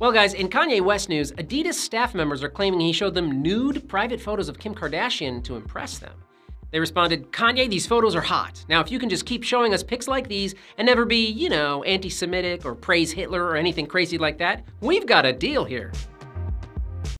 Well, guys, in Kanye West news, Adidas staff members are claiming he showed them nude private photos of Kim Kardashian to impress them. They responded, Kanye, these photos are hot. Now, if you can just keep showing us pics like these and never be, you know, anti Semitic or praise Hitler or anything crazy like that, we've got a deal here.